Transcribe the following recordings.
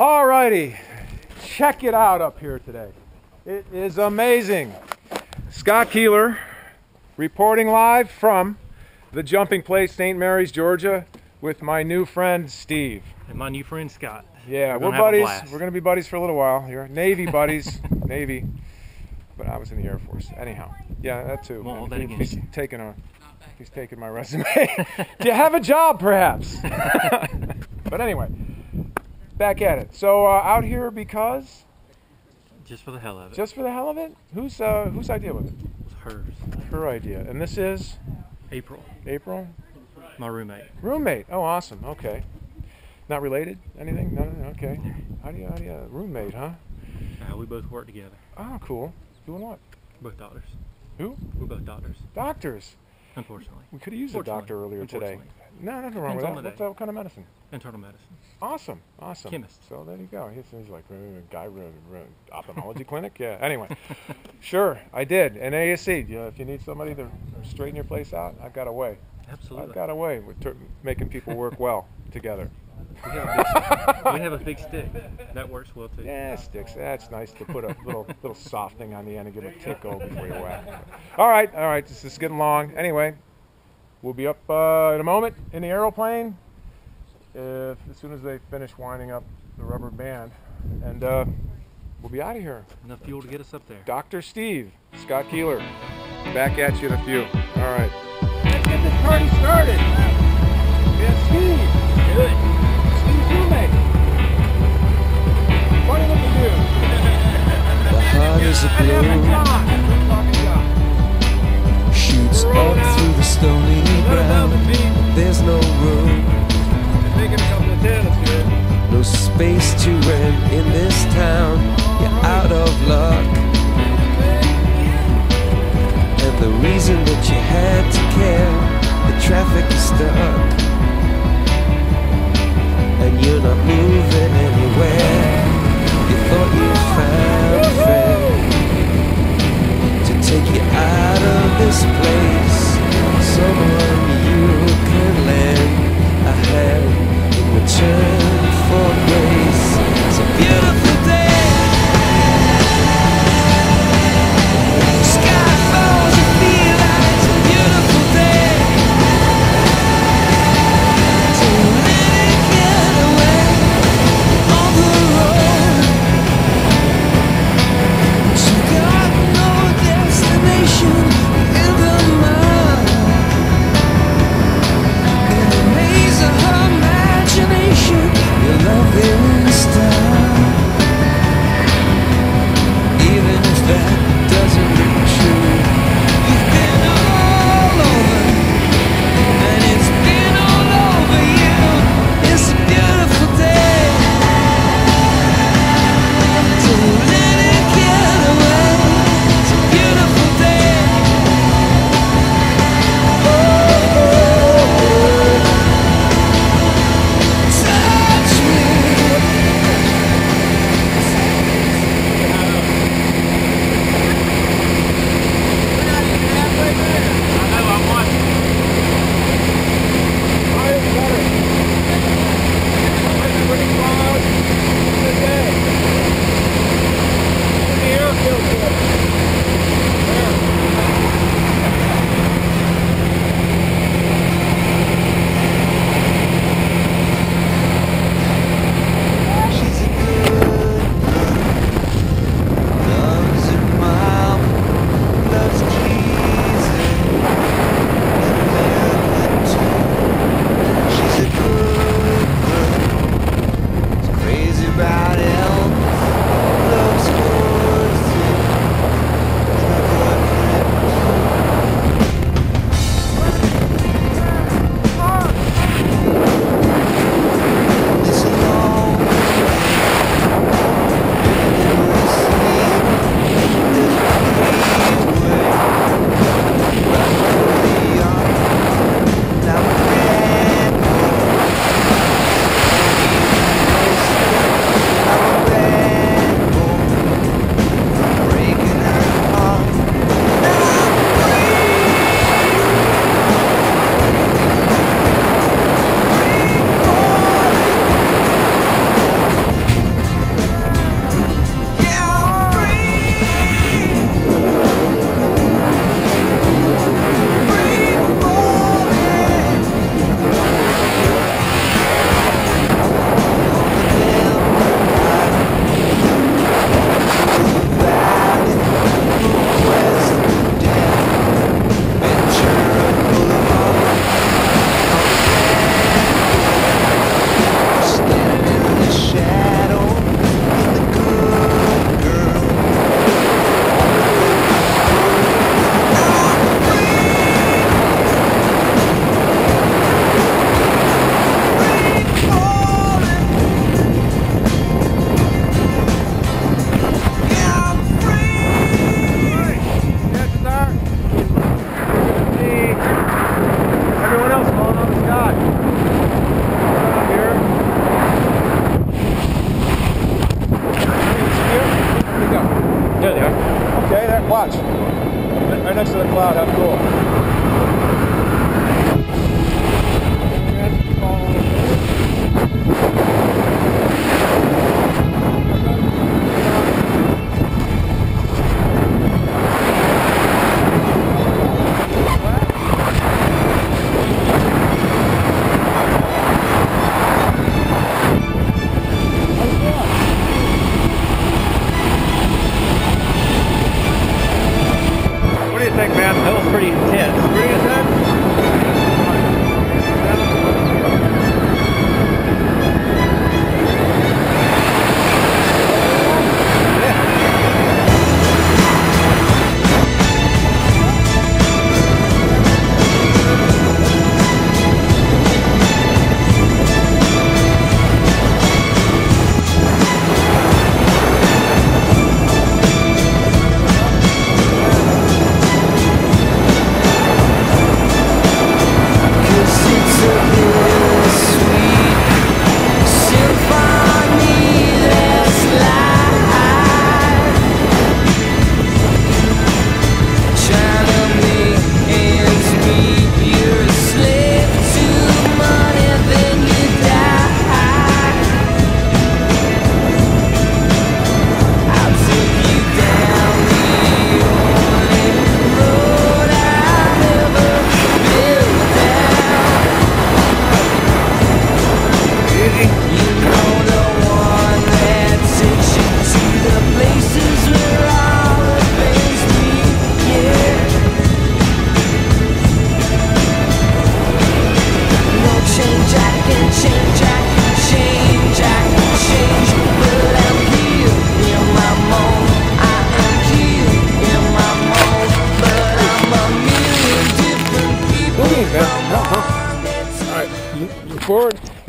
All righty, check it out up here today. It is amazing. Scott Keeler reporting live from the jumping place, St. Mary's, Georgia, with my new friend Steve. And my new friend Scott. Yeah, We're we're, gonna have a buddies. We're gonna be buddies for a little while. You're Navy buddies, Navy. But I was in the Air Force. Anyhow, yeah, that too. And that he- he's taking a, he's taking my resume. Do you have a job, perhaps? but anyway, back at it. So uh, out here because Just for the hell of it. just for the hell of it. Whose uh, whose idea was it? it was hers. Her idea. And this is April, April, my roommate. roommate. Oh, awesome. Okay. Not related? Anything? No, no, no. Okay. How do you, how do you, roommate, huh? Uh, we both work together. Oh, cool. Doing what? Both doctors. Who? We're both doctors, Doctors. Unfortunately. We could have used a doctor earlier today. No, nothing wrong with Depends that. on the What's day. that? What kind of medicine? Internal medicine. Awesome, awesome. Chemist. So there you go. He's, he's like, uh, guy, uh, uh, ophthalmology clinic? Yeah. Anyway, sure, I did. And ASC, you know, if you need somebody to straighten your place out, I've got a way. Absolutely. I've got a way with ter- making people work well together. We, have a big stick. we have a big stick. That works well too. Yeah, sticks. That's nice to put a little little soft thing on the end and give it a tickle before you whack. All right, all right. This is getting long. Anyway, we'll be up uh, in a moment in the aeroplane. If as soon as they finish winding up the rubber band, and uh, we'll be out of here. Enough fuel to get us up there. Dr. Steve, Scott Keeler, back at you in a few. All right. Let's get this party started. Space to rent in this town. You're out of luck. And the reason that you had to care, the traffic is stuck. And you're not moving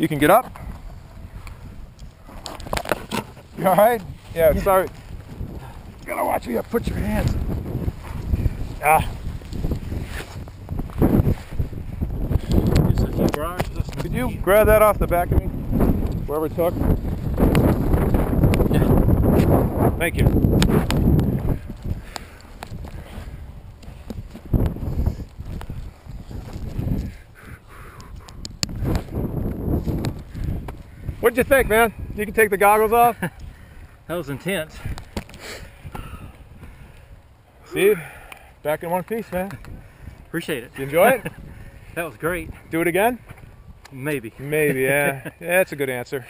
You can get up. You all right? Yeah, sorry. You gotta watch where you put your hands. Ah, Just a few bars. Just could you grab that off the back of me? Whoever took. Thank you. What'd you think, man? You can take the goggles off. That was intense. See, back in one piece, man. Appreciate it. You enjoy it? That was great. Do it again? Maybe. Maybe, yeah. yeah, that's a good answer.